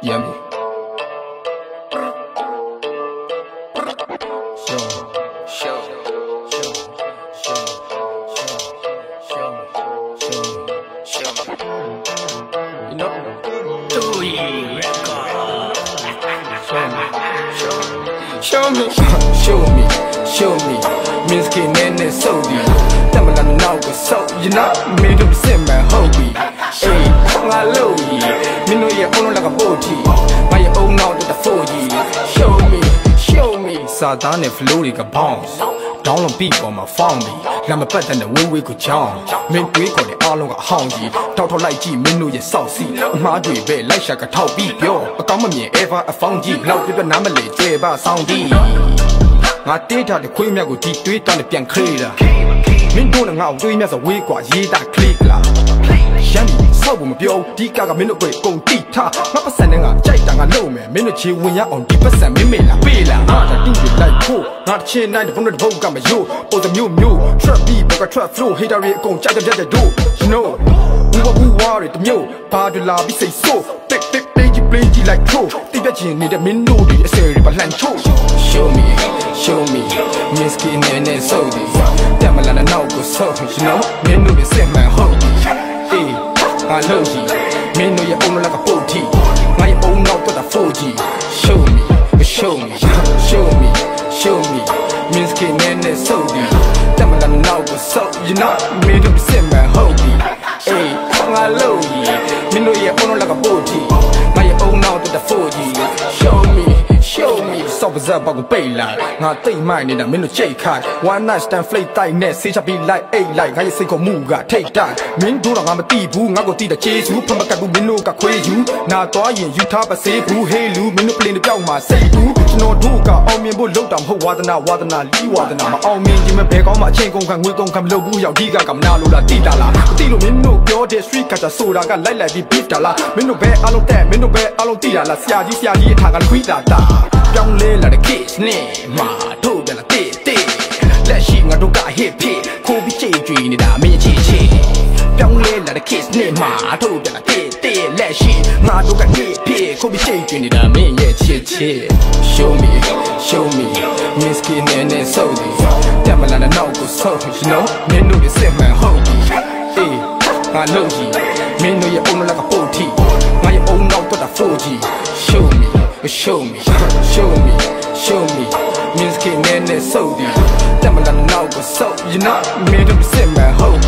Yummy. Show me. Show me. Show me. Show me. Show me. Show me. You know? Three records. Show me. Show me. Show me. So so you know me my hobby. Hey, my မင်းတို့ရဲ့အုံးလုံးလက်ကပို့တီငါရဲ့အုံနောက်တက်တဲ့ဖို့ကြီး show me show me စာသားနဲ့ flow တွေက bounce down on beat ပေါ်မှာ found ပြီလမ်းမပတ်တဲ့ဝေးဝေးကိုချောင်းမင်းတွေးခေါ်တဲ့အားလုံးကအဟောင်းကြီးထောက်ထောက်လိုက်ကြည့်မင်းတို့ရဲ့စောက်စီအမားတွေပဲလိုက်ရှာကထောက်ပြီးပြောအကောင်းမမြင် ever အဖောင်းကြီးဘလောက်ပြပြနားမလဲကျဲပါဆောင်းဒီငါတေးထားတဲ့ခွေးမြတ်ကိုဒီတွေးတောင်းနဲ့ပြန်ခရေတာမင်းတို့နဲ့ငါ့ကိုတွေးမြတ်ဆိုဝေးกว่าရေးတာ click လားရ မ်းဆောက်ဖို့မပြောဒီကကမင်းတို့ကိုကုန်တိထားငါပတ်စံနဲ့ငါကြိုက်တာငါလုပ်မယ်မင်းတို့ချေဝင်ရအောင်ဒီပတ်စံမင်းမေလားပေးလားငါတူတွေလိုက်ဖို့ငါတစ်ချင်းနိုင်တဲ့ဘုံတဲ့ဘုံကမယို့ပုံစံမျိုးမျိုး trap beat ဘက trap flow hater တွေအကုန်ကြိုက်ကြတဲ့တို့ you know ဘူဘဘူဝါတွေတမျိုးဘာတွေလာပြီးစိတ်ဆိုး big big play ကြီး play ကြီး like pro တိပြချင်နေတဲ့မင်းတို့တွေအစတွေပါလှန်ချို့ show me show me miss kid နဲ့နဲ့ဆိုဒီတက်မလာတဲ့နောက်ကိုဆို you know မင်းတို့တွေစစ်မှန်ဟုတ်ပြီအေး ငါလို့ကြီးမင်းတို့ရဲ့အုံးလက်ကပို့တီငါရဲ့အုံးနောက်တော့ 4G show me show me show me show me miss kid နဲ့နဲ့ဆိုဒီတက်မလာတဲ့နောက်ကိုဆို you know မင်းတို့တွေစစ်မှန်ဟုတ်ပြီအေးငါလို့ကြီးမင်းတို့ရဲ့အုံးလက်ကပို့တီငါ me စောက်ပါဇက်ပေါက်ကိုပိတ်လိုက်ငါတိတ်မိုက်နေတာမင်းတို့ချိန်ခိုက် one night stand flake တိုက်နဲ့ဆေးချပြီးလိုက်အိတ်လိုက်ငါရဲ့စိတ်ကိုမူကထိတ်တိုက်မင်းတို့တော့ငါမသိဘူးငါကိုသိတဲ့ချေစုဖမကတ်ဘူးမင်းတို့ကခွေးယူနာတော့ရင်ယူထားပါစေဘူးဟေးလူမင်းတို့ပလင်တွေပြောက်မှာစိတ်ဘူးကျွန်တော်တို့ကအောင်မြင်ဖို့လုပ်တာမဟုတ်ဝါသနာဝါသနာလီးဝါသနာမအောင်မြင်ခြင်းမဘဲကောင်းမှအချင်းကုန်ခံငွေကုန်ခံမလုပ်ဘူးရောက်ဒီကကမနာလို့လားတိတာလားမသိလို့မင်းတို့ပြောတဲ့ street culture ဆိုတာကလိုက်လိုက်ပြီး beat တာလားမင်းတို့ဘဲအားလုံးတက်မင်းတို့ဘဲအားလုံးတိတာလားဆရာကြီးဆရာကြီးအထာကခွေးတာတာပြောင်းလဲလာတဲ့ kiss နဲ့မာထုတ်တယ်လားတိတိလက်ရှိငါတို့က hit ဖြစ်ခိုးပြီးချိန်ကြွေနေတာမင်းချစ်ချစ်ပြောင်းလဲလာတဲ့ kiss နဲ့မာထုတ်တယ်လားတိတိလက်ရှိငါတို့က hit ဖြစ်ခိုးပြီးချိန်ကြွေနေတာမင်းရဲ့ချစ်ချစ် show me show me miss kid နဲ့နဲ့ဆိုဒီတက်မလာတဲ့နောက်ကိုဆို you know မင်းတို့ရဲ့စစ်မှန်ဟုတ်ပြီအေးငါလို့ကြီးမင်းတို့ရဲ့အုံလက်ကပို့တီငါရဲ့အုံနောက်တော့ 4G show me show me show me show me means kid နဲ့နဲ့ဆိုဒီတက်မလာတဲ့နောက်ကိုဆို you know မင်းတို့ရဲ့စစ်မှန်ဟုတ်ပြီအေးငါလို့